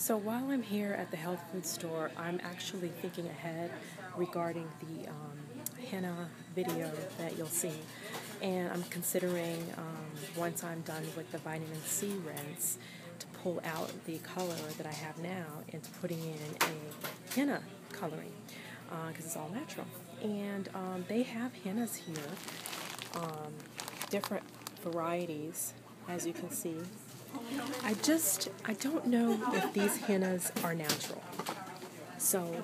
So while I'm here at the health food store, I'm actually thinking ahead regarding the um, henna video that you'll see. And I'm considering, um, once I'm done with the vitamin C rinse, to pull out the color that I have now and putting in a henna coloring because uh, it's all natural. And um, they have hennas here, um, different varieties, as you can see. I just, I don't know if these hennas are natural. So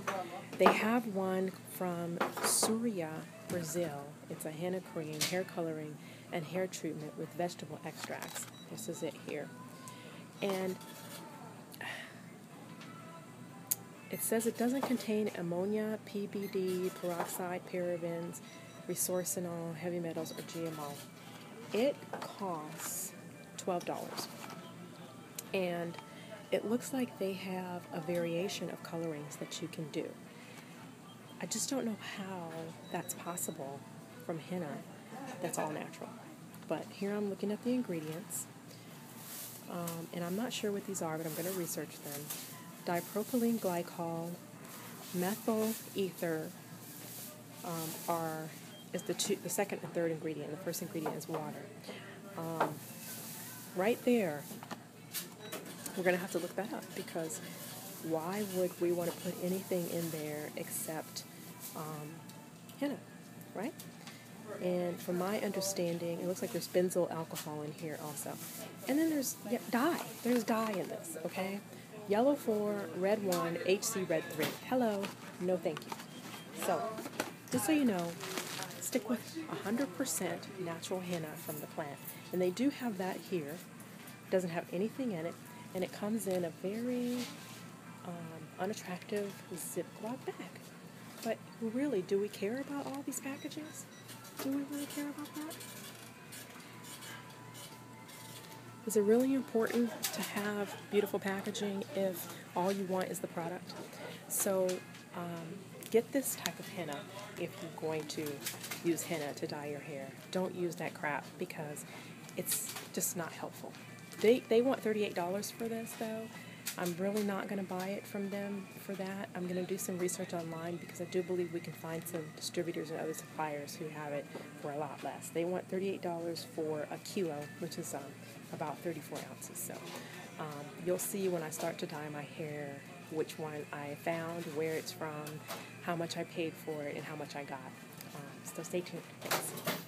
they have one from Surya, Brazil. It's a henna cream, hair coloring, and hair treatment with vegetable extracts. This is it here. And it says it doesn't contain ammonia, PPD, peroxide, parabens, resorcinol, heavy metals, or GMO. It costs $12. And it looks like they have a variation of colorings that you can do. I just don't know how that's possible from henna that's all natural. But here I'm looking at the ingredients, um, and I'm not sure what these are, but I'm going to research them. Dipropylene glycol, methyl ether um, are is the two, the second and third ingredient. The first ingredient is water. Um, right there, we're going to have to look that up because why would we want to put anything in there except um, henna, right? And from my understanding, it looks like there's benzyl alcohol in here also. And then there's yeah, dye. There's dye in this, okay? Yellow 4, red 1, HC red 3. Hello, no thank you. So, just so you know, stick with 100% natural henna from the plant. And they do have that here. Doesn't have anything in it and it comes in a very um, unattractive Ziploc bag. But really, do we care about all these packages? Do we really care about that? Is it really important to have beautiful packaging if all you want is the product? So um, get this type of henna if you're going to use henna to dye your hair. Don't use that crap because it's just not helpful. They, they want $38 for this though. I'm really not going to buy it from them for that. I'm going to do some research online because I do believe we can find some distributors and other suppliers who have it for a lot less. They want $38 for a kilo, which is um, about 34 ounces. So um, you'll see when I start to dye my hair which one I found, where it's from, how much I paid for it, and how much I got. Um, so stay tuned. Thanks.